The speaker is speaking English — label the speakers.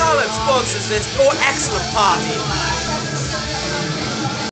Speaker 1: Salem sponsors this or excellent party.